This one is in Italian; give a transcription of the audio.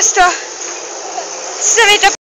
posto. Se avete